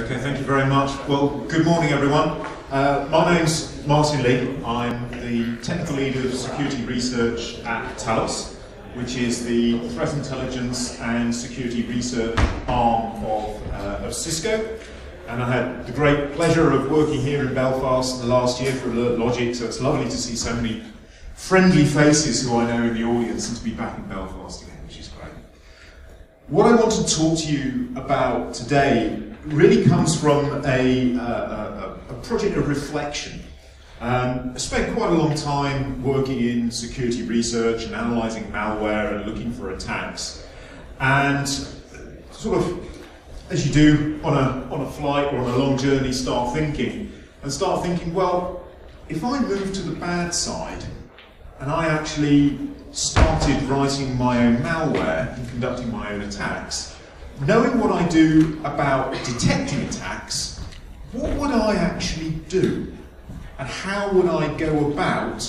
Okay, thank you very much. Well, good morning, everyone. Uh, my name's Martin Lee. I'm the technical lead of security research at Talos, which is the threat intelligence and security research arm of, uh, of Cisco. And I had the great pleasure of working here in Belfast the last year for Alert Logic, so it's lovely to see so many friendly faces who I know in the audience and to be back in Belfast again, which is great. What I want to talk to you about today really comes from a, uh, a, a project of reflection. Um, I spent quite a long time working in security research and analysing malware and looking for attacks. And sort of, as you do on a, on a flight or on a long journey, start thinking, and start thinking, well, if I move to the bad side, and I actually started writing my own malware and conducting my own attacks, knowing what I do about detecting attacks, what would I actually do? And how would I go about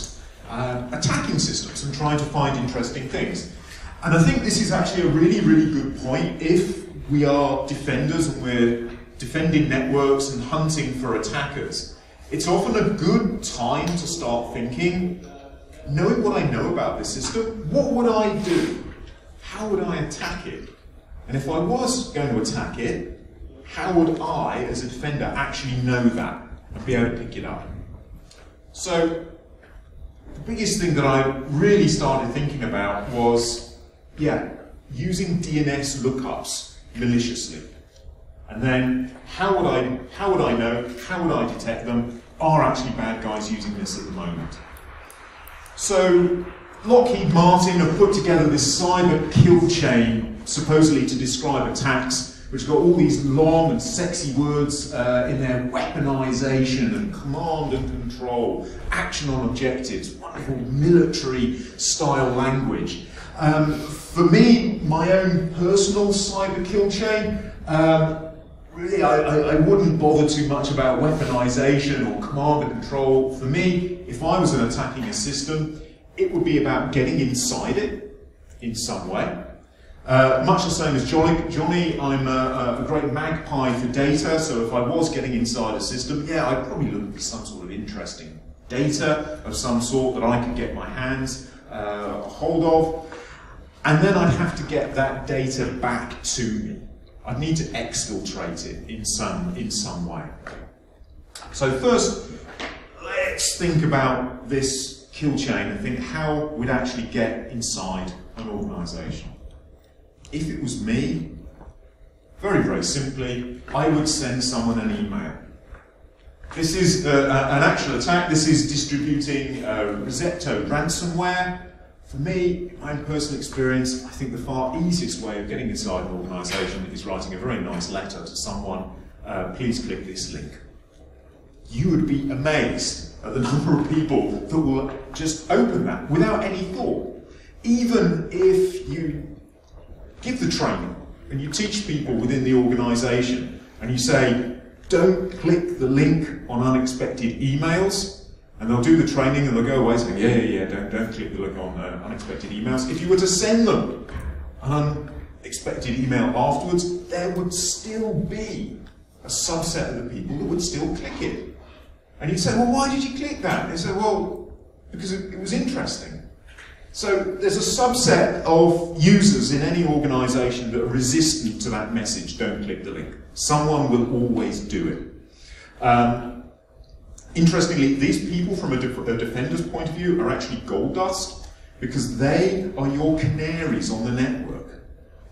uh, attacking systems and trying to find interesting things? And I think this is actually a really, really good point. If we are defenders and we're defending networks and hunting for attackers, it's often a good time to start thinking, knowing what I know about this system, what would I do? How would I attack it? And if I was going to attack it, how would I, as a defender, actually know that and be able to pick it up? So, the biggest thing that I really started thinking about was, yeah, using DNS lookups maliciously. And then, how would I, how would I know, how would I detect them? Are actually bad guys using this at the moment? So, Lockheed Martin have put together this cyber kill chain, supposedly to describe attacks, which got all these long and sexy words uh, in their weaponization and command and control, action on objectives, wonderful military style language. Um, for me, my own personal cyber kill chain, um, really, I, I, I, wouldn't bother too much about weaponization or command and control. For me, if I was attacking a system, it would be about getting inside it in some way. Uh, much the same as Johnny, Johnny I'm a, a, great magpie for data, so if I was getting inside a system, yeah, I'd probably look for some sort of interesting data of some sort that I could get my hands uh, hold of, and then I'd have to get that data back to me. I'd need to exfiltrate it in some, in some way. So first, let's think about this kill chain and think how we'd actually get inside an organisation. If it was me, very, very simply, I would send someone an email. This is uh, an actual attack. This is distributing uh, ransomware. For me, my personal experience, I think the far easiest way of getting inside an organisation is writing a very nice letter to someone, uh, please click this link. You would be amazed at the number of people that will just open that without any thought. Even if you give the training and you teach people within the organization and you say, don't click the link on unexpected emails, and they'll do the training and they'll go away saying, yeah, yeah, yeah, don't, don't click the link on uh, unexpected emails. If you were to send them an unexpected email afterwards, there would still be a subset of the people that would still click it. And you say, well, why did you click that? And they say, well, because it, it was interesting. So there's a subset of users in any organization that are resistant to that message, don't click the link. Someone will always do it. Um, interestingly, these people from a, a defender's point of view are actually gold dust because they are your canaries on the network.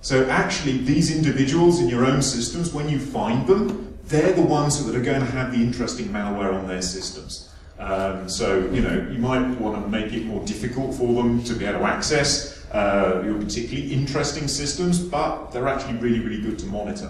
So actually, these individuals in your own systems, when you find them, they're the ones that are going to have the interesting malware on their systems. Um, so, you know, you might want to make it more difficult for them to be able to access uh, your particularly interesting systems, but they're actually really, really good to monitor.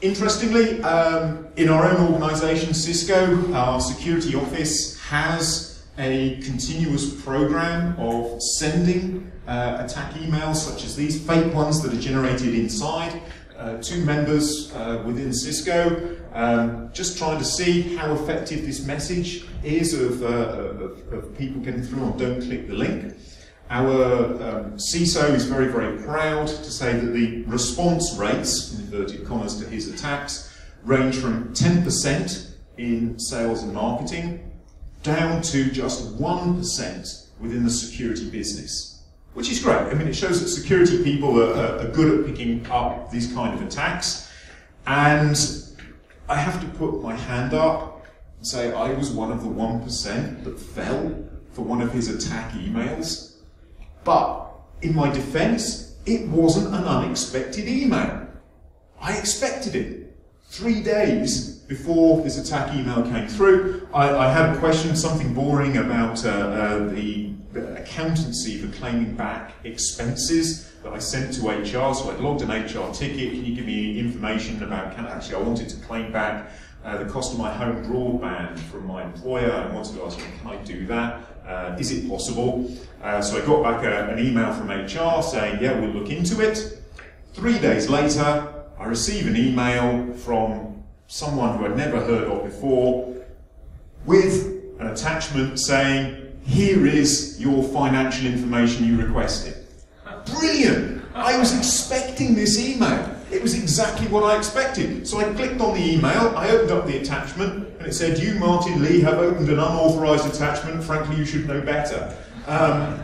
Interestingly, um, in our own organization, Cisco, our security office has a continuous program of sending uh, attack emails such as these, fake ones that are generated inside, uh, two members uh, within Cisco, um, just trying to see how effective this message is of, uh, of, of, people getting through on don't click the link. Our um, CISO is very, very proud to say that the response rates, in inverted commas, to his attacks range from 10% in sales and marketing down to just 1% within the security business, which is great. I mean, it shows that security people are, are, are good at picking up these kind of attacks. And I have to put my hand up and say I was one of the 1% that fell for one of his attack emails. But in my defense, it wasn't an unexpected email. I expected it. Three days before this attack email came through, I, I had a question, something boring about uh, uh, the accountancy for claiming back expenses that I sent to HR. So I'd logged an HR ticket. Can you give me information about, can, actually I wanted to claim back uh, the cost of my home broadband from my employer. I wanted to ask, can I do that? Uh, is it possible? Uh, so I got back a, an email from HR saying, yeah, we'll look into it. Three days later, I receive an email from someone who I'd never heard of before with an attachment saying, here is your financial information you requested. Brilliant! I was expecting this email. It was exactly what I expected. So I clicked on the email, I opened up the attachment, and it said, You, Martin Lee, have opened an unauthorized attachment. Frankly, you should know better. Um,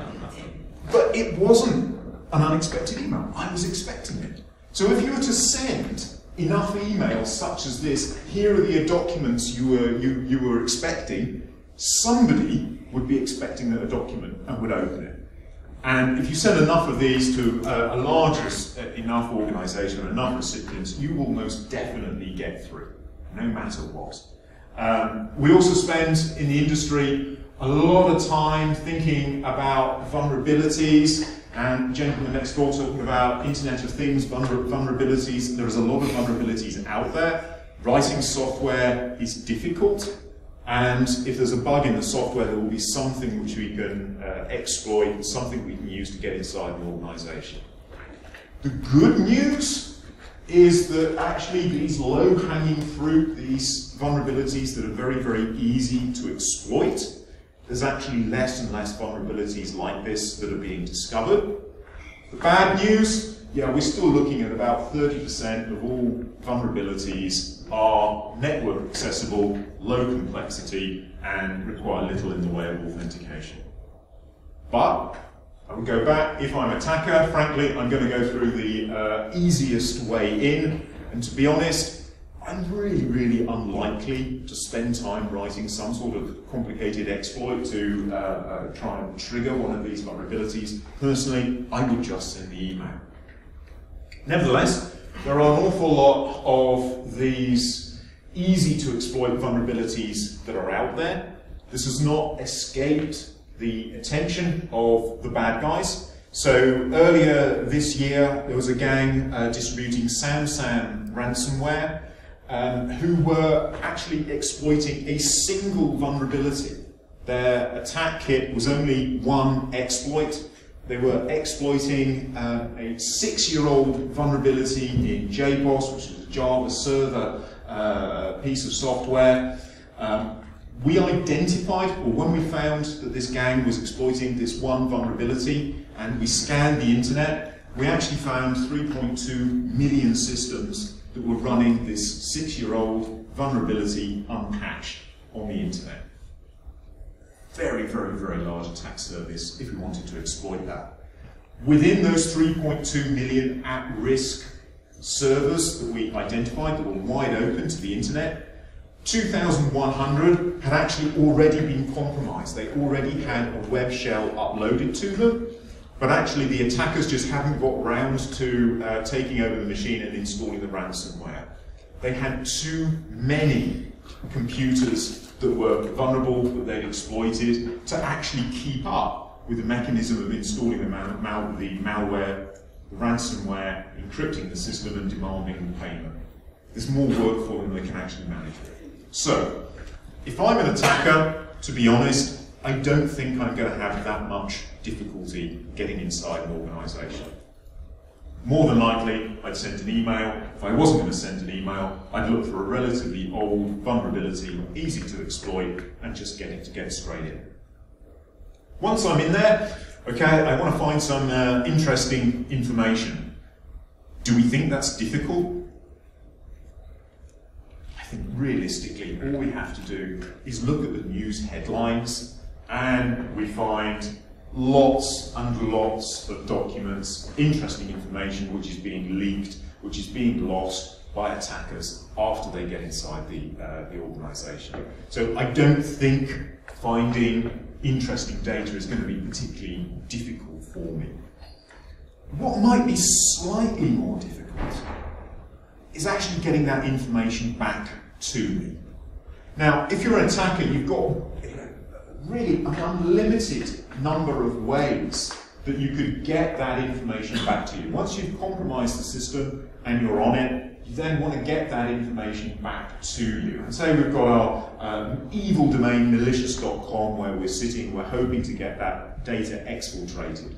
but it wasn't an unexpected email. I was expecting it. So if you were to send enough emails such as this, here are the documents you were, you, you were expecting, somebody would be expecting a document and would open it. And if you send enough of these to a, a large enough organisation, and enough recipients, you will most definitely get through, no matter what. Um, we also spend in the industry a lot of time thinking about vulnerabilities and gentlemen next door talking about Internet of Things vulnerabilities. There's a lot of vulnerabilities out there. Writing software is difficult, and if there's a bug in the software, there will be something which we can uh, exploit, something we can use to get inside an organization. The good news is that actually these low-hanging fruit, these vulnerabilities that are very, very easy to exploit, there's actually less and less vulnerabilities like this that are being discovered. The bad news, yeah, we're still looking at about 30% of all vulnerabilities are network accessible, low complexity, and require little in the way of authentication. But I would go back, if I'm attacker, frankly, I'm going to go through the uh, easiest way in, and to be honest, I'm really, really unlikely to spend time writing some sort of complicated exploit to uh, uh, try and trigger one of these vulnerabilities. Personally, I would just send the email. Nevertheless, there are an awful lot of these easy to exploit vulnerabilities that are out there. This has not escaped the attention of the bad guys. So earlier this year, there was a gang uh, distributing SamSam ransomware um, who were actually exploiting a single vulnerability. Their attack kit was only one exploit. They were exploiting um, a six-year-old vulnerability in JBoss, which is a Java server uh, piece of software. Um, we identified, or when we found that this gang was exploiting this one vulnerability, and we scanned the internet, we actually found 3.2 million systems that were running this six-year-old vulnerability unpatched on the internet. Very, very, very large attack service if we wanted to exploit that. Within those 3.2 million at-risk servers that we identified that were wide open to the internet, 2,100 had actually already been compromised. They already had a web shell uploaded to them, but actually, the attackers just haven't got round to uh, taking over the machine and installing the ransomware. They had too many computers that were vulnerable, that they'd exploited, to actually keep up with the mechanism of installing the, mal mal the malware, the ransomware, encrypting the system, and demanding payment. There's more work for them than they can actually manage So, if I'm an attacker, to be honest, I don't think I'm going to have that much difficulty getting inside an organisation. More than likely, I'd send an email. If I wasn't going to send an email, I'd look for a relatively old vulnerability, easy to exploit, and just get it to get straight in. Once I'm in there, okay, I want to find some uh, interesting information. Do we think that's difficult? I think realistically, all we have to do is look at the news headlines and we find lots and lots of documents, interesting information which is being leaked, which is being lost by attackers after they get inside the, uh, the organisation. So I don't think finding interesting data is going to be particularly difficult for me. What might be slightly more difficult is actually getting that information back to me. Now, if you're an attacker, you've got really an unlimited number of ways that you could get that information back to you. Once you've compromised the system and you're on it, you then want to get that information back to you. And say we've got our um, evil domain malicious.com where we're sitting, we're hoping to get that data exfiltrated.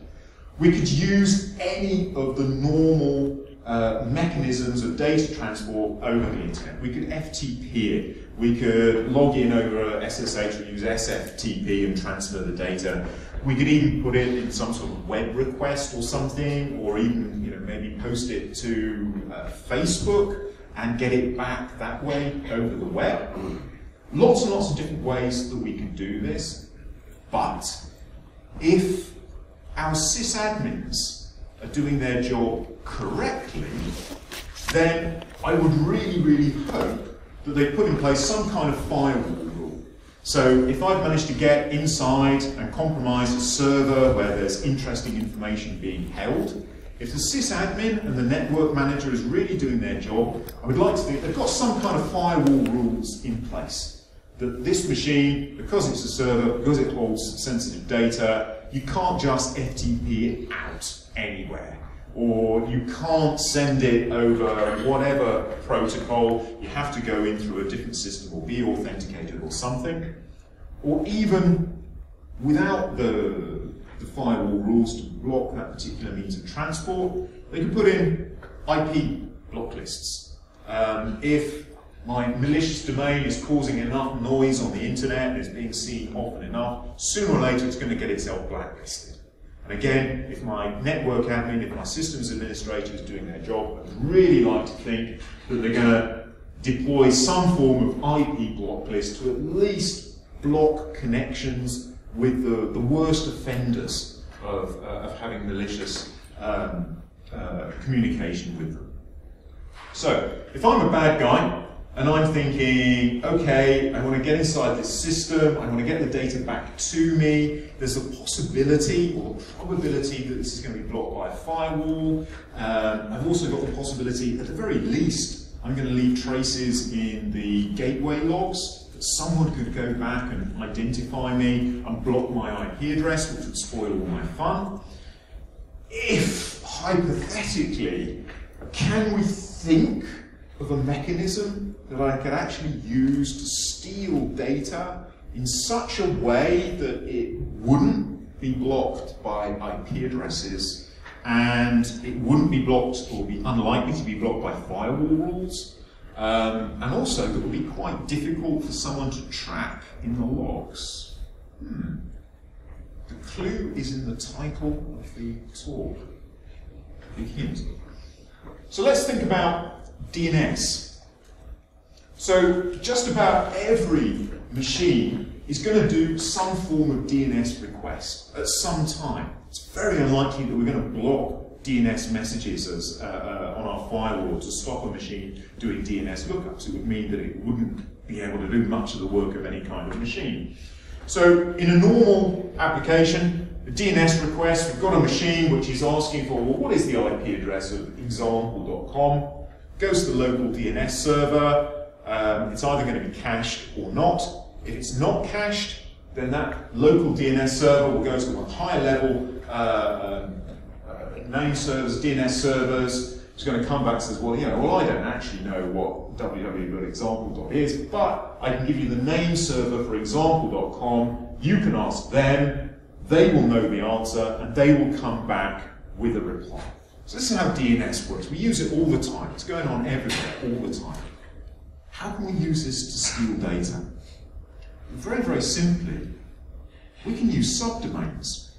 We could use any of the normal uh, mechanisms of data transport over the internet. We could FTP it. We could log in over SSH or use SFTP and transfer the data. We could even put it in some sort of web request or something, or even you know maybe post it to uh, Facebook and get it back that way over the web. Lots and lots of different ways that we can do this, but if our sysadmins are doing their job correctly, then I would really, really hope that they put in place some kind of firewall rule. So if I've managed to get inside and compromise a server where there's interesting information being held, if the sysadmin and the network manager is really doing their job, I would like to think they've got some kind of firewall rules in place. That this machine, because it's a server, because it holds sensitive data, you can't just FTP it out anywhere. Or you can't send it over whatever protocol, you have to go in through a different system or be authenticated or something. Or even without the, the firewall rules to block that particular means of transport, they can put in IP block lists. Um, if my malicious domain is causing enough noise on the internet is being seen often enough, sooner or later it's going to get itself blacklisted. And again, if my network admin, if my systems administrator is doing their job, I'd really like to think that they're going to deploy some form of IP block list to at least block connections with the, the worst offenders of, uh, of having malicious um, uh, communication with them. So, if I'm a bad guy, and I'm thinking, okay, I want to get inside this system, I want to get the data back to me. There's a possibility or probability that this is going to be blocked by a firewall. Um, I've also got the possibility, at the very least, I'm going to leave traces in the gateway logs that someone could go back and identify me and block my IP address, which would spoil all my fun. If, hypothetically, can we think of a mechanism that I could actually use to steal data in such a way that it wouldn't be blocked by IP addresses and it wouldn't be blocked or be unlikely to be blocked by firewall rules. Um, and also that would be quite difficult for someone to track in the logs. Hmm. The clue is in the title of the talk. Big hint. So let's think about DNS. So just about every machine is going to do some form of DNS request at some time. It's very unlikely that we're going to block DNS messages as, uh, uh, on our firewall to stop a machine doing DNS lookups. It would mean that it wouldn't be able to do much of the work of any kind of machine. So in a normal application, a DNS request, we've got a machine which is asking for, well, what is the IP address of example.com? Goes to the local DNS server, um, it's either going to be cached or not. If it's not cached, then that local DNS server will go to a higher level uh, um, uh, name servers, DNS servers. It's going to come back and says, well, you know, well, I don't actually know what www.example.com is, but I can give you the name server for example.com. You can ask them. They will know the answer, and they will come back with a reply. So this is how DNS works. We use it all the time. It's going on everywhere all the time. How can we use this to steal data? Very, very simply, we can use subdomains.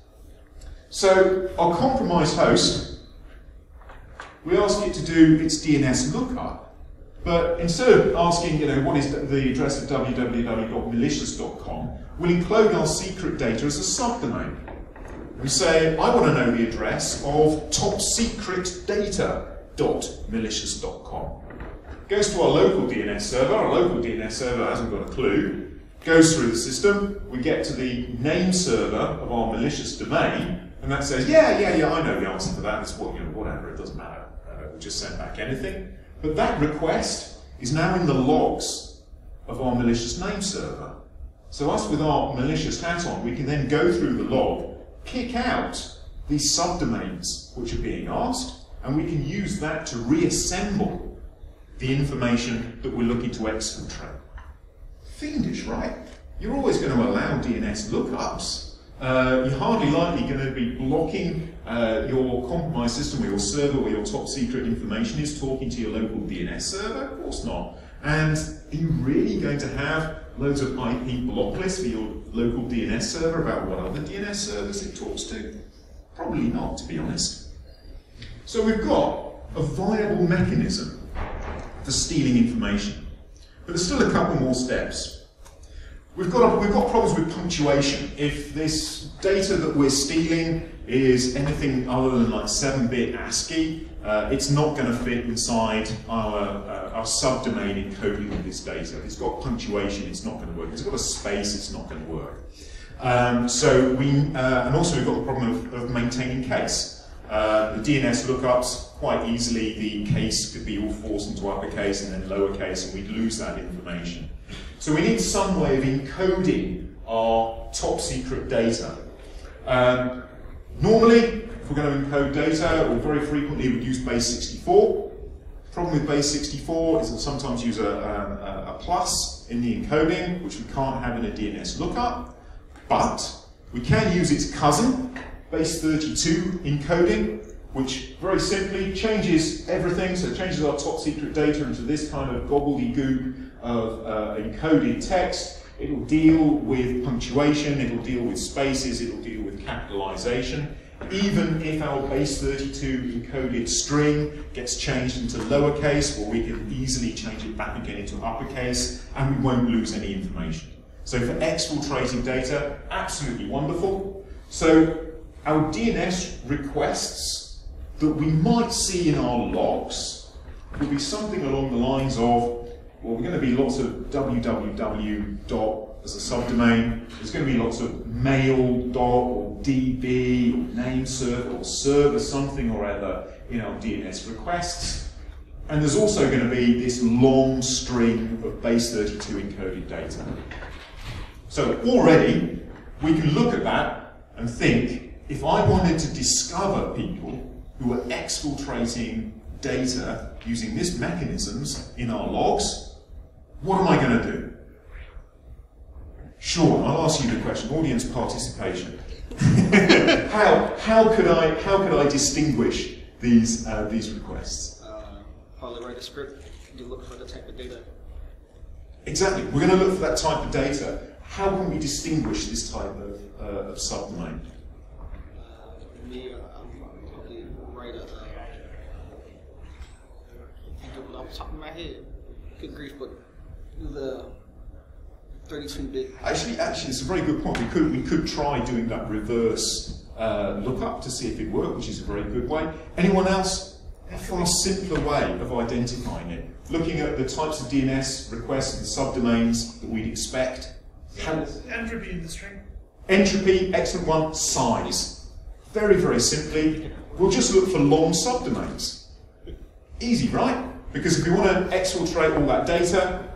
So our compromised host, we ask it to do its DNS lookup, But instead of asking, you know, what is the address of www.malicious.com, we'll encode our secret data as a subdomain. We say, I want to know the address of topsecretdata.malicious.com. Goes to our local DNS server, our local DNS server hasn't got a clue, goes through the system, we get to the name server of our malicious domain, and that says, yeah, yeah, yeah, I know the answer to that, it's what, you know, whatever, it doesn't matter, uh, we'll just send back anything. But that request is now in the logs of our malicious name server. So us with our malicious hat on, we can then go through the log, kick out these subdomains which are being asked, and we can use that to reassemble the information that we're looking to exfiltrate. Fiendish, right? You're always going to allow DNS lookups. Uh, you're hardly likely going to be blocking uh, your compromised system or your server where your top secret information is talking to your local DNS server? Of course not. And are you really going to have loads of IP block lists for your local DNS server about what other DNS servers it talks to? Probably not, to be honest. So we've got a viable mechanism for stealing information. But there's still a couple more steps. We've got, we've got problems with punctuation. If this data that we're stealing is anything other than like 7-bit ASCII, uh, it's not going to fit inside our, uh, our subdomain encoding of this data. It's got punctuation, it's not going to work. It's got a space, it's not going to work. Um, so we, uh, and also we've got the problem of, of maintaining case. Uh, the DNS lookups, quite easily the case could be all forced into uppercase and then lowercase, and we'd lose that information. So we need some way of encoding our top secret data. Um, normally, if we're going to encode data, or very frequently we'd use base 64. Problem with base 64 is that sometimes use a, a, a plus in the encoding, which we can't have in a DNS lookup, but we can use its cousin, base 32 encoding, which very simply changes everything, so it changes our top secret data into this kind of gobbledygook of uh, encoded text. It'll deal with punctuation, it'll deal with spaces, it'll deal with capitalization. Even if our base 32 encoded string gets changed into lowercase, well, we can easily change it back again into uppercase, and we won't lose any information. So for exfiltrating data, absolutely wonderful. So our DNS requests that we might see in our logs will be something along the lines of well, we're going to be lots of www dot as a subdomain. There's going to be lots of mail dot or db or name server or server something or other in our DNS requests. And there's also going to be this long string of base 32 encoded data. So already we can look at that and think, if I wanted to discover people who are exfiltrating data using these mechanisms in our logs, what am I going to do? Sure, I'll ask you the question. Audience participation. how, how could I how could I distinguish these uh, these requests? Uh, probably write a script. You look for the type of data. Exactly. We're going to look for that type of data. How can we distinguish this type of, uh, of subdomain? Uh, me, I'm probably write a. Uh, think of it off the top of my head. Good grief, but the 32-bit. Actually, actually, it's a very good point. We could we could try doing that reverse uh, lookup to see if it worked, which is a very good way. Anyone else? A far simpler way of identifying it. Looking at the types of DNS requests and subdomains that we'd expect. Entropy in the string. Entropy, excellent one. Size. Very, very simply, we'll just look for long subdomains. Easy, right? Because if we want to exfiltrate all that data,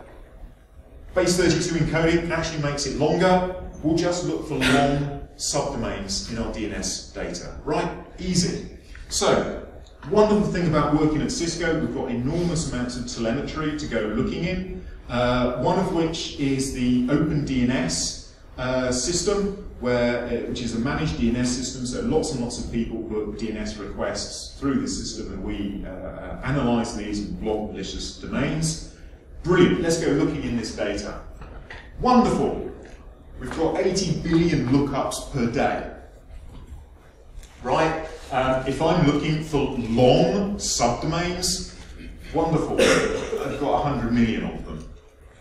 Base 32 encoding actually makes it longer. We'll just look for long subdomains in our DNS data. Right? Easy. So, wonderful thing about working at Cisco, we've got enormous amounts of telemetry to go looking in, uh, one of which is the OpenDNS uh, system, where, uh, which is a managed DNS system, so lots and lots of people put DNS requests through the system and we uh, uh, analyze these and block malicious domains. Brilliant, let's go looking in this data. Wonderful. We've got 80 billion lookups per day. Right? Um, if I'm looking for long subdomains, wonderful. I've got 100 million of them.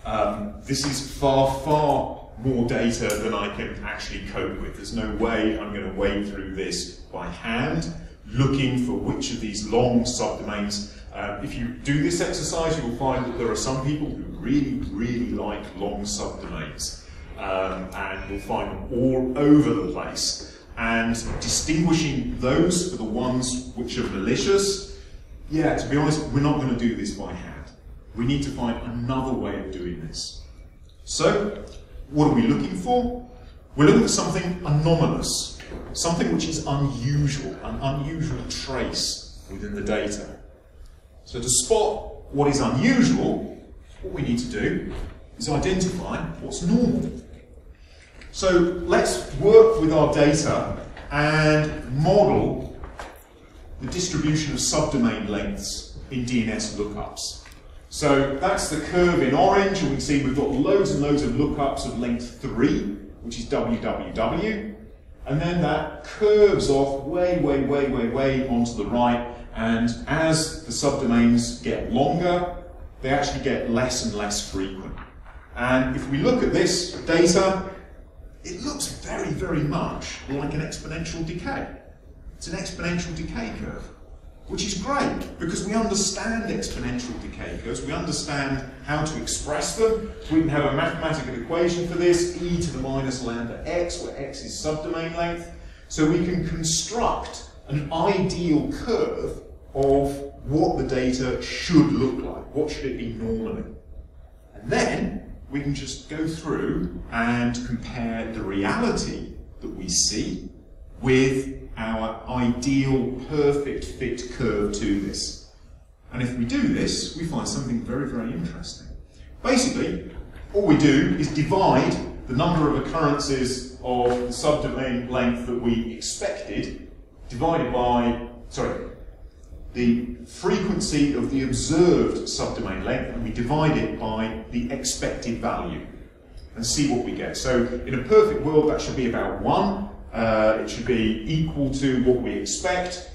Um, this is far, far more data than I can actually cope with. There's no way I'm going to wade through this by hand, looking for which of these long subdomains. Uh, if you do this exercise, you will find that there are some people who really, really like long subdomains, um, and you'll find them all over the place. And distinguishing those for the ones which are malicious, yeah, to be honest, we're not going to do this by hand. We need to find another way of doing this. So, what are we looking for? We're looking for something anomalous, something which is unusual, an unusual trace within the data. So to spot what is unusual, what we need to do is identify what's normal. So let's work with our data and model the distribution of subdomain lengths in DNS lookups. So that's the curve in orange, and we can see we've got loads and loads of lookups of length 3, which is www, and then that curves off way, way, way, way, way onto the right, and as the subdomains get longer, they actually get less and less frequent. And if we look at this data, it looks very, very much like an exponential decay. It's an exponential decay curve which is great because we understand exponential decay curves, we understand how to express them. We can have a mathematical equation for this, e to the minus lambda x, where x is subdomain length. So we can construct an ideal curve of what the data should look like, what should it be normally. And then we can just go through and compare the reality that we see with our ideal perfect fit curve to this. And if we do this, we find something very, very interesting. Basically, all we do is divide the number of occurrences of the subdomain length that we expected, divided by, sorry, the frequency of the observed subdomain length, and we divide it by the expected value, and see what we get. So in a perfect world, that should be about 1, uh, it should be equal to what we expect.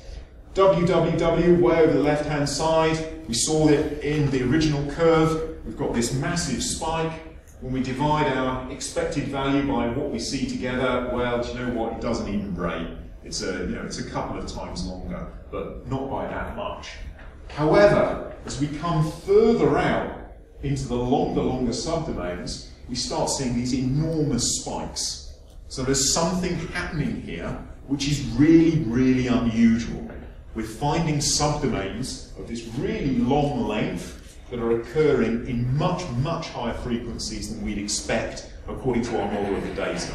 www, way over the left-hand side, we saw it in the original curve. We've got this massive spike. When we divide our expected value by what we see together, well, do you know what? It doesn't even break. It's a, you know, it's a couple of times longer, but not by that much. However, as we come further out into the longer, longer subdomains, we start seeing these enormous spikes. So there's something happening here which is really, really unusual. We're finding subdomains of this really long length that are occurring in much, much higher frequencies than we'd expect according to our model of the data.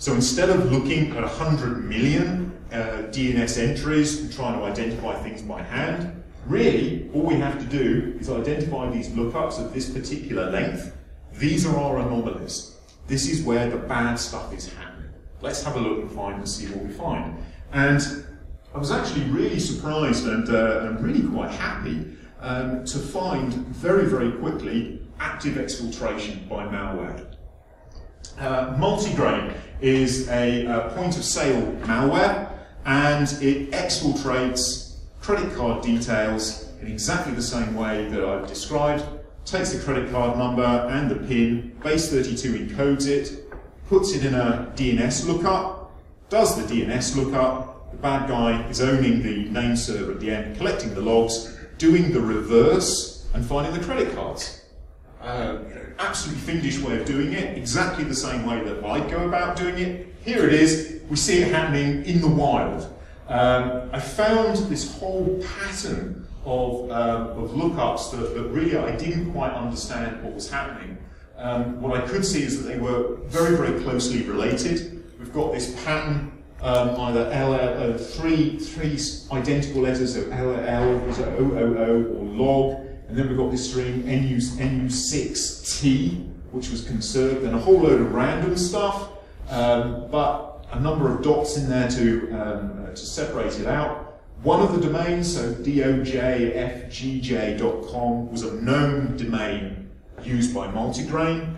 So instead of looking at 100 million uh, DNS entries and trying to identify things by hand, really all we have to do is identify these lookups of this particular length. These are our anomalies. This is where the bad stuff is happening. Let's have a look and find and see what we find. And I was actually really surprised and, uh, and really quite happy um, to find very, very quickly active exfiltration by malware. Uh, Multigrain is a, a point of sale malware and it exfiltrates credit card details in exactly the same way that I've described takes the credit card number and the PIN, base32 encodes it, puts it in a DNS lookup, does the DNS lookup, the bad guy is owning the name server at the end, collecting the logs, doing the reverse, and finding the credit cards. Uh, absolutely fiendish way of doing it, exactly the same way that I'd go about doing it. Here it is, we see it happening in the wild. Um, I found this whole pattern of, um, of lookups that, that really I didn't quite understand what was happening. Um, what I could see is that they were very, very closely related. We've got this pattern, um, either LL, uh, three, three identical letters, so LL, so OOO, or log, and then we've got this string NU, NU6T, which was conserved, and a whole load of random stuff, um, but a number of dots in there to, um, uh, to separate it out. One of the domains, so dojfgj.com, was a known domain used by Multigrain.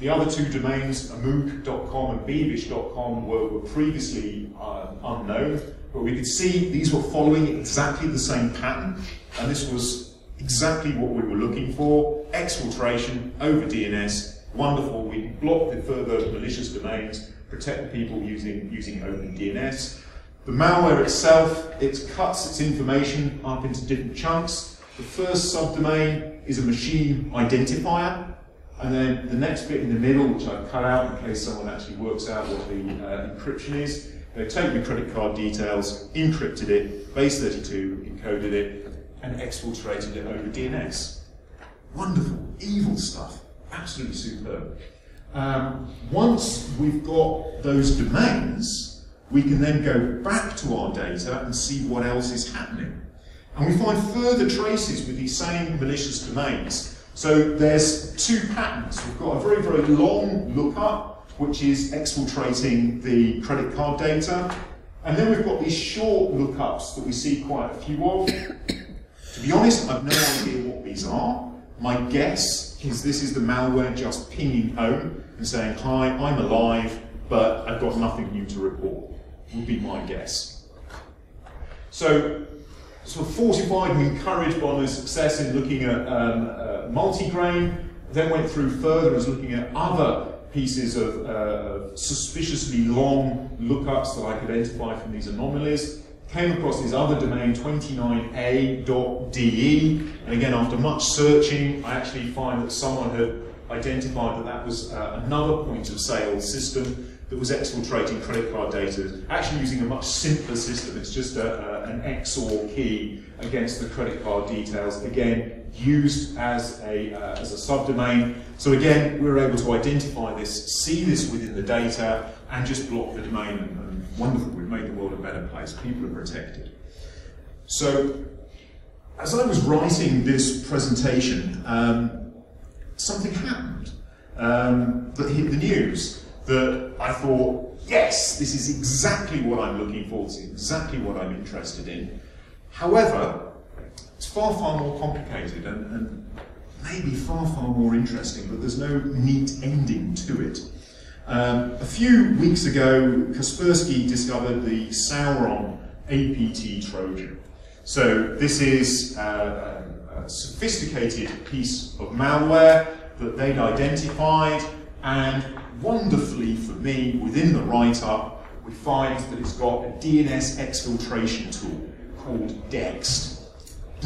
The other two domains, amook.com and beavish.com, were, were previously uh, unknown, but we could see these were following exactly the same pattern, and this was exactly what we were looking for, exfiltration over DNS, wonderful, we block the further malicious domains, protect the people using, using open DNS. The malware itself, it cuts its information up into different chunks. The first subdomain is a machine identifier, and then the next bit in the middle, which I've cut out in case someone actually works out what the uh, encryption is, they take the credit card details, encrypted it, base32 encoded it, and exfiltrated it over DNS. Wonderful, evil stuff, absolutely superb. Um, once we've got those domains, we can then go back to our data and see what else is happening. And we find further traces with these same malicious domains. So there's two patterns. We've got a very, very long lookup, which is exfiltrating the credit card data. And then we've got these short lookups that we see quite a few of. To be honest, I've no idea what these are. My guess is this is the malware just pinging home and saying, hi, I'm alive, but I've got nothing new to report, would be my guess. So, sort of fortified and encouraged by my success in looking at um, uh, multigrain, then went through further as looking at other pieces of uh, suspiciously long lookups that I could identify from these anomalies. Came across this other domain, 29a.de, and again, after much searching, I actually find that someone had identified that that was uh, another point of sale system that was exfiltrating credit card data, actually using a much simpler system. It's just a, a, an XOR key against the credit card details, again, used as a, uh, as a subdomain. So again, we were able to identify this, see this within the data, and just block the domain. And, wonderful, we've made the world a better place. People are protected. So, as I was writing this presentation, um, something happened um, that hit the news that I thought, yes, this is exactly what I'm looking for, it's exactly what I'm interested in. However, it's far, far more complicated and, and maybe far, far more interesting, but there's no neat ending to it. Um, a few weeks ago, Kaspersky discovered the Sauron APT Trojan. So this is uh, a sophisticated piece of malware that they'd identified and wonderfully for me, within the write-up, we find that it's got a DNS exfiltration tool called DEXT.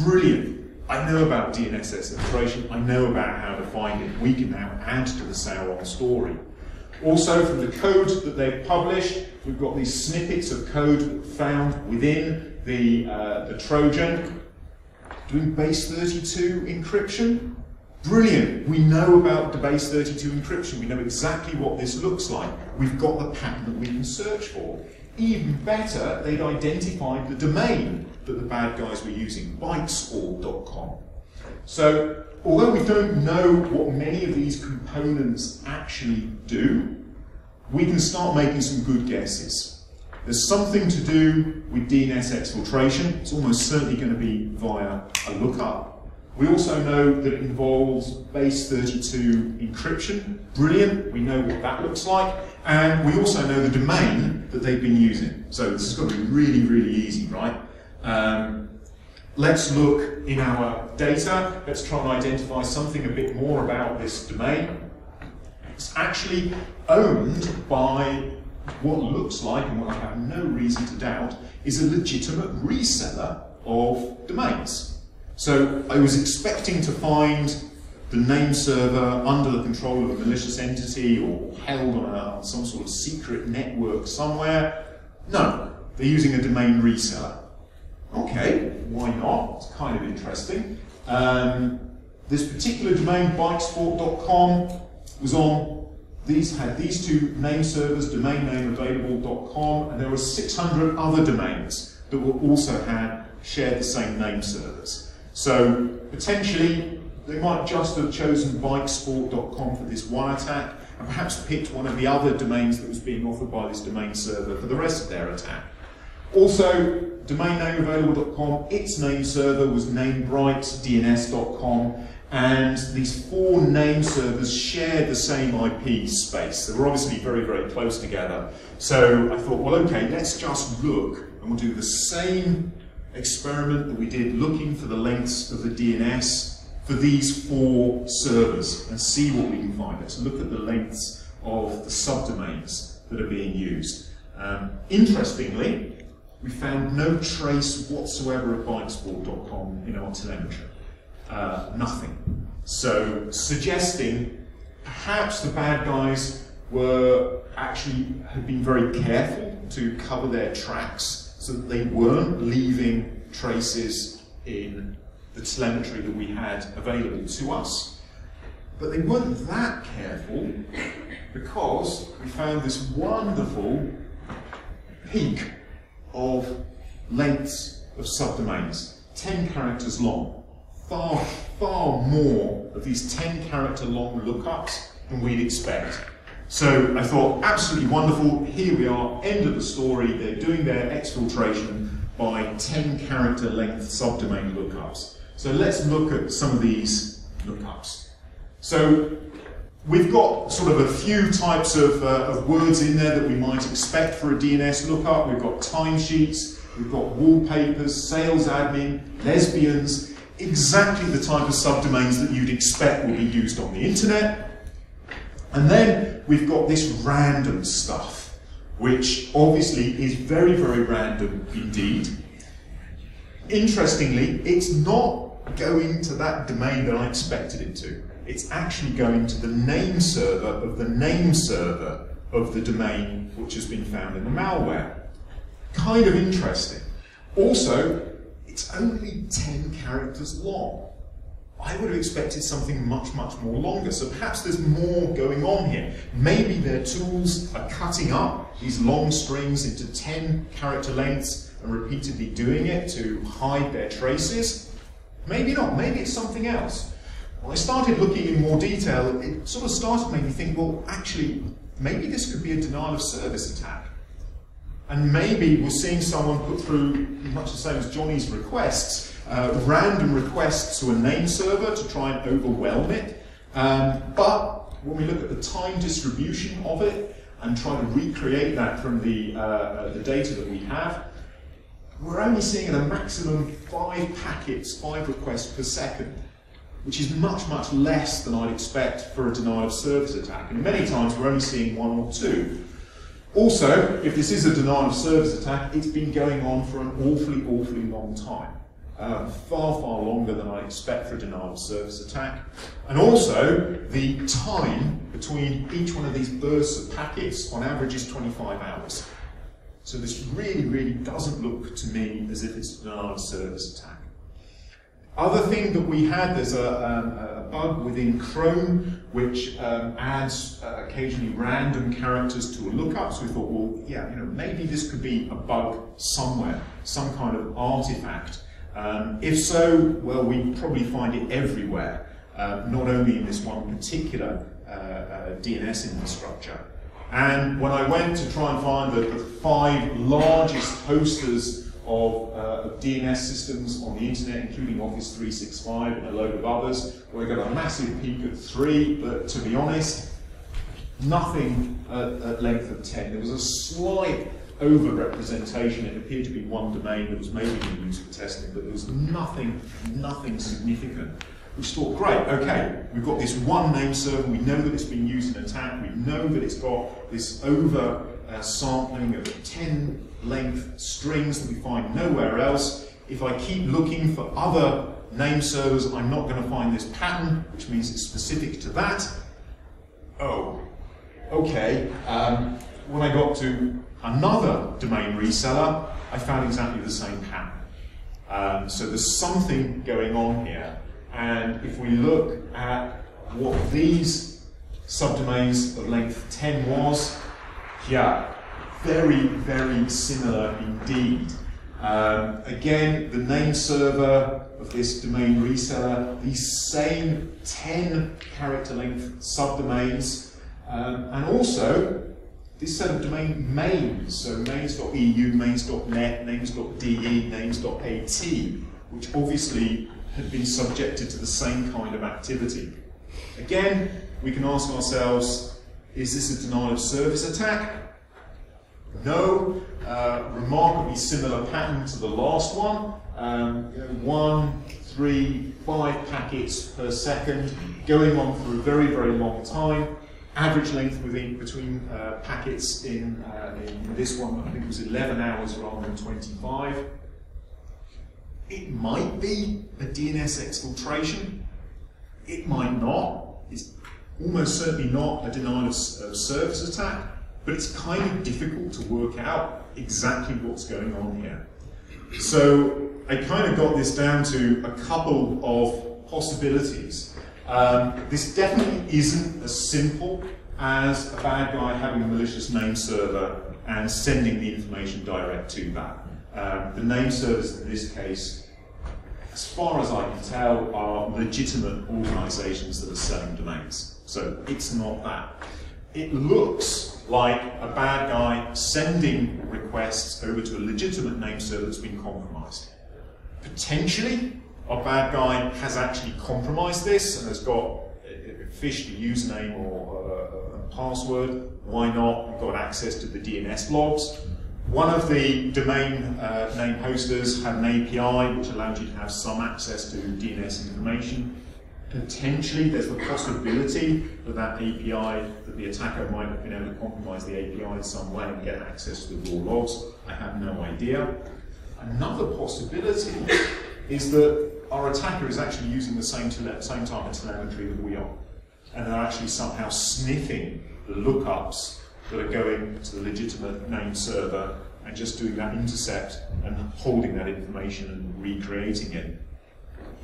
Brilliant. I know about DNS exfiltration, I know about how to find it. We can now add to the Sauron story. Also, from the code that they've published, we've got these snippets of code found within the, uh, the Trojan doing base 32 encryption. Brilliant. We know about the base 32 encryption. We know exactly what this looks like. We've got the pattern that we can search for. Even better, they'd identified the domain that the bad guys were using, bikesport.com. So, although we don't know what many of these components actually do, we can start making some good guesses. There's something to do with DNS exfiltration. It's almost certainly going to be via a lookup. We also know that it involves base 32 encryption. Brilliant, we know what that looks like. And we also know the domain that they've been using. So this has got to be really, really easy, right? Um, let's look in our data. Let's try and identify something a bit more about this domain. It's actually owned by what looks like, and what I have no reason to doubt, is a legitimate reseller of domains. So I was expecting to find the name server under the control of a malicious entity or held on a, some sort of secret network somewhere. No, they're using a domain reseller. Okay, why not? It's kind of interesting. Um, this particular domain, bikesport.com, was on these had these two name servers, domainnameavailable.com, and there were 600 other domains that were also had shared the same name servers. So potentially they might just have chosen bikesport.com for this one attack and perhaps picked one of the other domains that was being offered by this domain server for the rest of their attack. Also, domainnameavailable.com, its name server was namebrightdns.com, and these four name servers shared the same IP space. They were obviously very, very close together. So I thought, well, okay, let's just look, and we'll do the same experiment that we did looking for the lengths of the DNS for these four servers and see what we can find. Let's look at the lengths of the subdomains that are being used. Um, interestingly, we found no trace whatsoever of bikesport.com in our telemetry. Uh, nothing. So, suggesting perhaps the bad guys were actually had been very careful to cover their tracks so that they weren't leaving traces in the telemetry that we had available to us. But they weren't that careful because we found this wonderful peak of lengths of subdomains, 10 characters long. Far, far more of these 10 character long lookups than we'd expect. So I thought, absolutely wonderful, here we are, end of the story, they're doing their exfiltration by 10 character length subdomain lookups. So let's look at some of these lookups. So we've got sort of a few types of, uh, of words in there that we might expect for a DNS lookup. We've got timesheets, we've got wallpapers, sales admin, lesbians, exactly the type of subdomains that you'd expect will be used on the internet. And then we've got this random stuff, which obviously is very, very random indeed. Interestingly, it's not going to that domain that I expected it to. It's actually going to the name server of the name server of the domain which has been found in the malware. Kind of interesting. Also, it's only 10 characters long. I would have expected something much, much more longer. So perhaps there's more going on here. Maybe their tools are cutting up these long strings into 10 character lengths and repeatedly doing it to hide their traces. Maybe not. Maybe it's something else. When I started looking in more detail, it sort of started making me think, well, actually, maybe this could be a denial of service attack. And maybe we're seeing someone put through, much the same as Johnny's requests, uh, random requests to a name server to try and overwhelm it. Um, but when we look at the time distribution of it and try to recreate that from the, uh, uh, the data that we have, we're only seeing a maximum five packets, five requests per second, which is much, much less than I'd expect for a denial of service attack. And many times we're only seeing one or two. Also, if this is a denial of service attack, it's been going on for an awfully, awfully long time um, far, far longer than I expect for a denial of service attack. And also, the time between each one of these bursts of packets on average is 25 hours. So this really, really doesn't look to me as if it's a denial of service attack. Other thing that we had, there's a, um, a bug within Chrome which um, adds uh, occasionally random characters to a lookup. So we thought, well, yeah, you know, maybe this could be a bug somewhere, some kind of artifact um, if so, well, we probably find it everywhere, uh, not only in this one particular uh, uh, DNS infrastructure. And when I went to try and find the, the five largest hosters of, uh, of, DNS systems on the internet, including Office 365 and a load of others, we got a massive peak at three, but to be honest, nothing at, at length of 10. There was a slight over-representation. It appeared to be one domain that was maybe being used for testing, but there was nothing, nothing significant. We thought, great, okay, we've got this one name server, we know that it's been used in attack, we know that it's got this over uh, sampling of 10 length strings that we find nowhere else. If I keep looking for other name servers, I'm not going to find this pattern, which means it's specific to that. Oh, okay. Um, when I got to another domain reseller, I found exactly the same pattern. Um, so there's something going on here. And if we look at what these subdomains of length 10 was, yeah, very, very similar indeed. Um, again, the name server of this domain reseller, these same 10 character length subdomains, um, and also this set of domain mains, so mains.eu, mains.net, names.de, names.at, which obviously had been subjected to the same kind of activity. Again, we can ask ourselves, is this a denial of service attack? No. Uh, remarkably similar pattern to the last one. um, one, three, five packets per second, going on for a very, very long time. Average length within, between uh, packets in, uh, in this one, I think was 11 hours rather than 25. It might be a DNS exfiltration. It might not. It's almost certainly not a denial of service attack, but it's kind of difficult to work out exactly what's going on here. So I kind of got this down to a couple of possibilities. Um, this definitely isn't as simple as a bad guy having a malicious name server and sending the information direct to that. Um, the name servers in this case, as far as I can tell, are legitimate organizations that are selling domains. So it's not that. It looks like a bad guy sending requests over to a legitimate name server that's been compromised. Potentially, a bad guy has actually compromised this and has got phished a username or a password. Why not? We've got access to the DNS logs. One of the domain uh, name hosters had an API which allowed you to have some access to DNS information. Potentially, there's the possibility that that API, that the attacker might have been able to compromise the API in some way and get access to the raw logs. I have no idea. Another possibility is that our attacker is actually using the same, same type of telemetry that we are. And they're actually somehow sniffing the lookups that are going to the legitimate name server and just doing that intercept and holding that information and recreating it.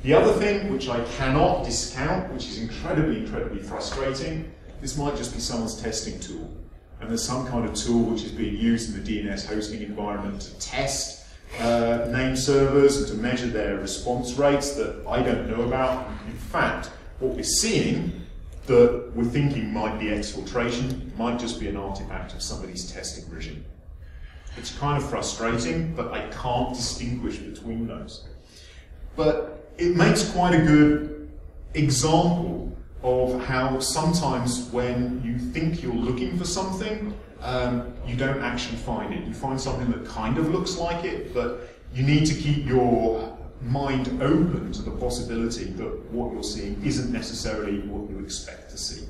The other thing, which I cannot discount, which is incredibly, incredibly frustrating, this might just be someone's testing tool. And there's some kind of tool which is being used in the DNS hosting environment to test uh, name servers and to measure their response rates that I don't know about. In fact, what we're seeing that we're thinking might be exfiltration might just be an artifact of somebody's testing regime. It's kind of frustrating, but I can't distinguish between those. But it makes quite a good example of how sometimes when you think you're looking for something, um, you don't actually find it. You find something that kind of looks like it, but you need to keep your mind open to the possibility that what you're seeing isn't necessarily what you expect to see.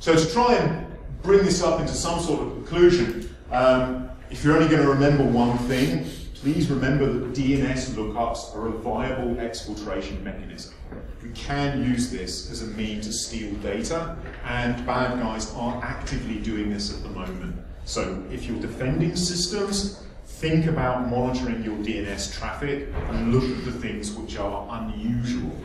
So to try and bring this up into some sort of conclusion, um, if you're only going to remember one thing, please remember that DNS lookups are a viable exfiltration mechanism. We can use this as a mean to steal data, and bad guys are actively doing this at the moment. So if you're defending systems, think about monitoring your DNS traffic and look at the things which are unusual.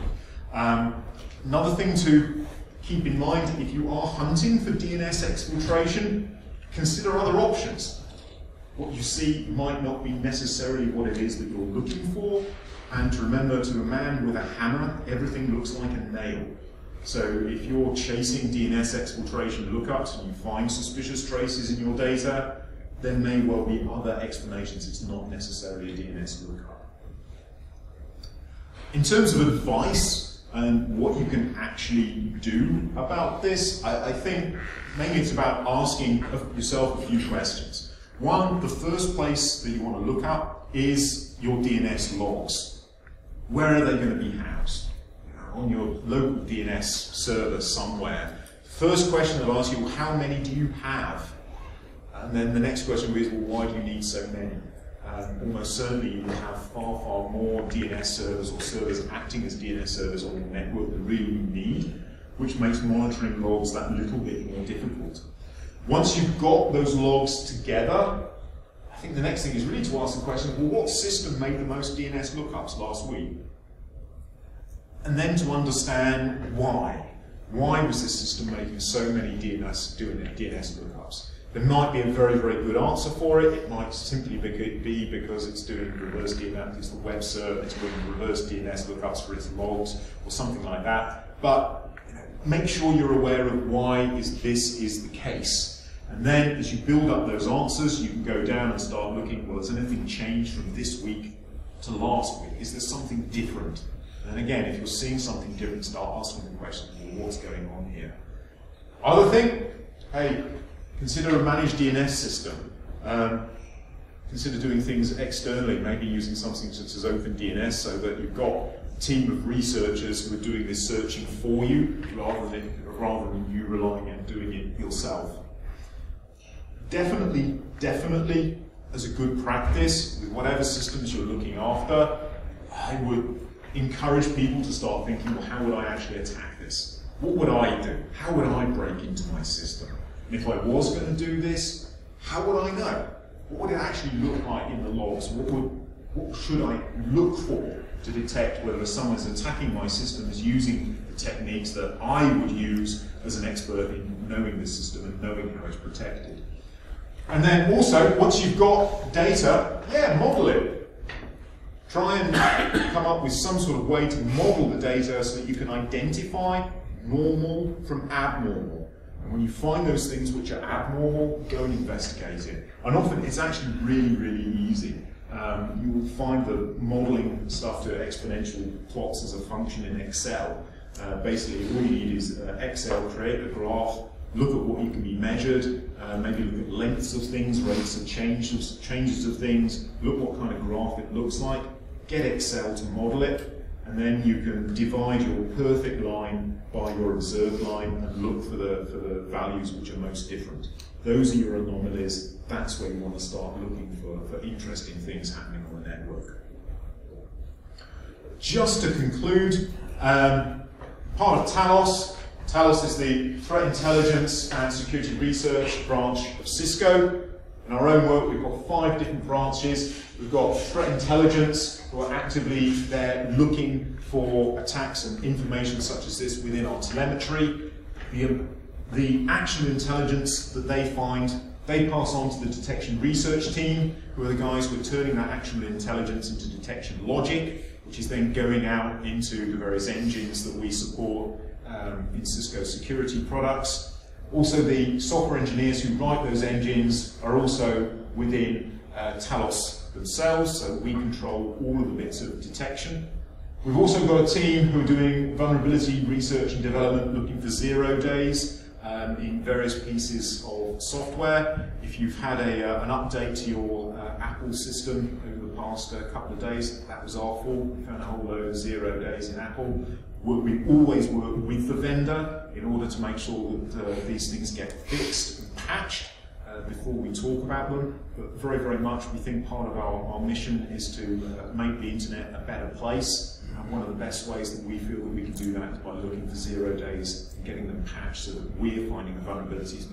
Um, another thing to keep in mind, if you are hunting for DNS exfiltration, consider other options. What you see might not be necessarily what it is that you're looking for, and to remember to a man with a hammer, everything looks like a nail. So if you're chasing DNS exfiltration lookups and you find suspicious traces in your data, there may well be other explanations. It's not necessarily a DNS lookup. In terms of advice and what you can actually do about this, I, I think mainly it's about asking yourself a few questions. One, the first place that you want to look up is your DNS logs. Where are they going to be housed? on your local DNS server somewhere. First question I'll ask you, well, how many do you have? And then the next question is, well, why do you need so many? Um, almost certainly you will have far, far more DNS servers or servers acting as DNS servers on your network than really you need, which makes monitoring logs that little bit more difficult. Once you've got those logs together, I think the next thing is really to ask the question, well, what system made the most DNS lookups last week? And then to understand why. Why was this system making so many DNS, doing DNS lookups? There might be a very, very good answer for it. It might simply be because it's doing reverse DNS, it's the web server, it's doing reverse DNS lookups for its logs, or something like that. But make sure you're aware of why is this is the case. And then as you build up those answers, you can go down and start looking, well, has anything changed from this week to last week? Is there something different? And again, if you're seeing something different, start asking the question, well, what's going on here? Other thing, hey, consider a managed DNS system. Um, consider doing things externally, maybe using something such as OpenDNS so that you've got team of researchers who are doing this searching for you rather than, rather than you relying on doing it yourself. Definitely, definitely, as a good practice, with whatever systems you're looking after, I would encourage people to start thinking, well, how would I actually attack this? What would I do? How would I break into my system? And if I was going to do this, how would I know? What would it actually look like in the logs? What, would, what should I look for to detect whether someone is attacking my system is using the techniques that I would use as an expert in knowing the system and knowing how it's protected? And then also, once you've got data, yeah, model it. Try and come up with some sort of way to model the data so that you can identify normal from abnormal. And when you find those things which are abnormal, go and investigate it. And often it's actually really, really easy. Um, you will find the modeling stuff to exponential plots as a function in Excel. Uh, basically, all you need is uh, Excel, create a graph, look at what you can be measured, uh, maybe look at lengths of things, rates of changes, changes of things, look what kind of graph it looks like, get Excel to model it, and then you can divide your perfect line by your observed line and look for the, for the values which are most different. Those are your anomalies. That's where you want to start looking for, for interesting things happening on the network. Just to conclude, um, part of Talos, Talos is the threat intelligence and security research branch of Cisco. In our own work, we've got five different branches. We've got threat intelligence, who are actively there looking for attacks and information such as this within our telemetry. The, the action intelligence that they find, they pass on to the detection research team, who are the guys who are turning that actionable intelligence into detection logic, which is then going out into the various engines that we support um, in Cisco security products. Also, the software engineers who write those engines are also within uh, Talos themselves, so we control all of the bits of detection. We've also got a team who are doing vulnerability research and development looking for zero days um, in various pieces of software. If you've had a, uh, an update to your uh, Apple system over the past uh, couple of days, that was our fault. We found a whole load of zero days in Apple. We always work with the vendor in order to make sure that uh, these things get fixed and patched uh, before we talk about them. But very, very much we think part of our, our mission is to uh, make the internet a better place. And one of the best ways that we feel that we can do that is by looking for zero days and getting them patched so that we're finding the vulnerabilities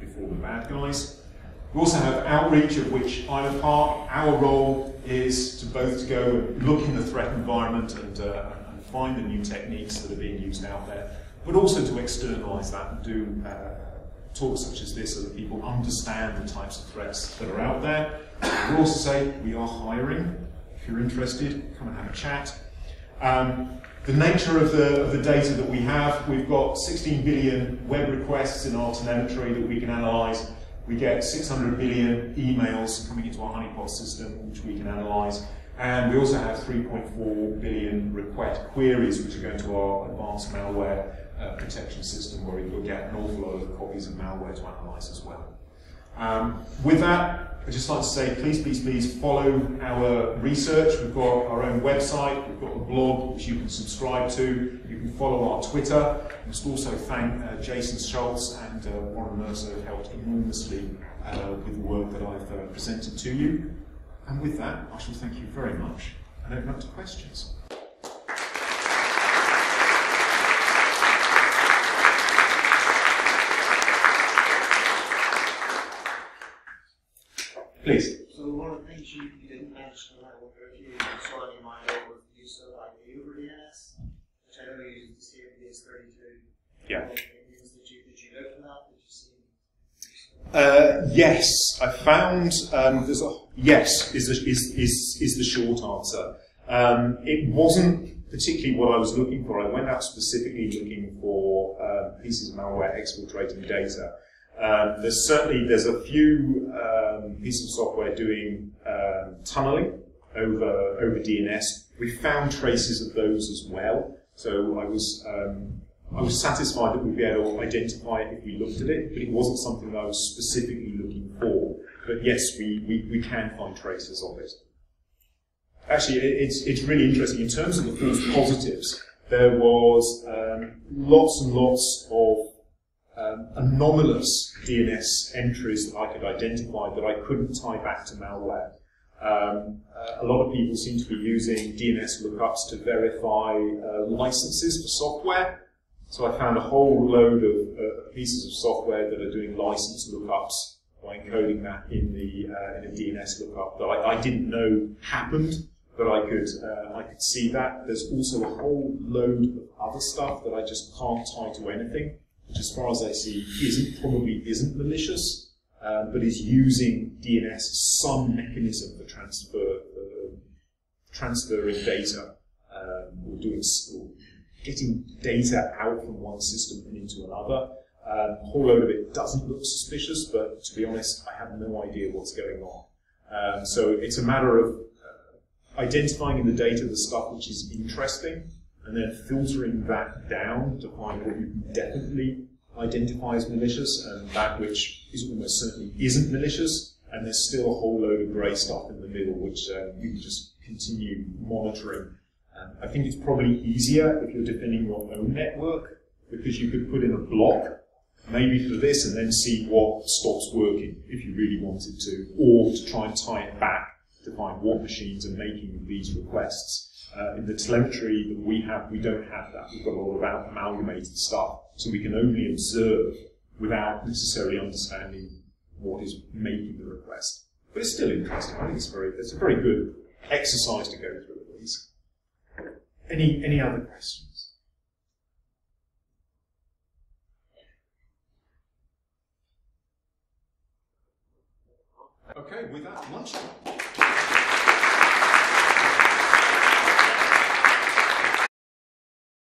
before the bad guys. We also have outreach, of which I'm a part. Our role is to both to go and look in the threat environment and, uh, and find the new techniques that are being used out there, but also to externalize that and do uh, talks such as this so that people understand the types of threats that are out there. We also say we are hiring. If you're interested, come and have a chat. Um, the nature of the, of the data that we have, we've got 16 billion web requests in our telemetry that we can analyze. We get 600 billion emails coming into our honeypot system, which we can analyze. And we also have 3.4 billion request queries, which are going to our advanced malware uh, protection system, where we will get an awful lot of copies of malware to analyze as well. Um, with that, I'd just like to say, please, please, please follow our research. We've got our own website, we've got a blog which you can subscribe to. You can follow our Twitter. I must also thank uh, Jason Schultz and uh, Warren Mercer who helped enormously uh, with the work that I've uh, presented to you. And with that, I shall thank you very much and open up to questions. Please. So one of the things you, you didn't mention that I wonder if you saw in your mind was the use of IP over DNS, which I know you used to see in DS32. Yeah. Did you, did you look for that? Did you see? Uh, yes, I found um, there's a yes is the, is, is, is the short answer. Um, it wasn't particularly what I was looking for. I went out specifically looking for uh, pieces of malware exfiltrating data. Um, there's certainly there's a few um, pieces of software doing um, tunneling over over DNS. We found traces of those as well. So I was um, I was satisfied that we'd be able to identify it if we looked at it, but it wasn't something that I was specifically looking for. but yes, we, we, we can find traces of it. Actually, it, it's, it's really interesting. In terms of the false positives, there was um, lots and lots of um, anomalous DNS entries that I could identify that I couldn't tie back to malware. Um, uh, a lot of people seem to be using DNS lookups to verify uh, licenses for software. So I found a whole load of uh, pieces of software that are doing license lookups by encoding that in the uh, in a DNS lookup that I, I, didn't know happened, but I could uh, I could see that. There's also a whole load of other stuff that I just can't tie to anything, which, as far as I see, isn't probably isn't malicious um, but is using DNS as some mechanism for transfer, uh, transferring data um, or doing or getting data out from one system and into another. Um, a whole load of it doesn't look suspicious, but to be honest, I have no idea what's going on. Um, so it's a matter of uh, identifying in the data the stuff which is interesting and then filtering that down to find what you definitely identify as malicious and that which is almost certainly isn't malicious, and there's still a whole load of grey stuff in the middle which uh, you can just continue monitoring. Um, I think it's probably easier if you're defending your own network because you could put in a block maybe for this and then see what stops working if you really wanted to, or to try and tie it back to find what machines are making these requests. Uh, in the telemetry that we have, we don't have that. We've got all about amalgamated stuff, so we can only observe without necessarily understanding what is making the request. But it's still interesting. I think it's very, it's a very good exercise to go through at least. Any, any other questions? Okay, with that, lunchtime.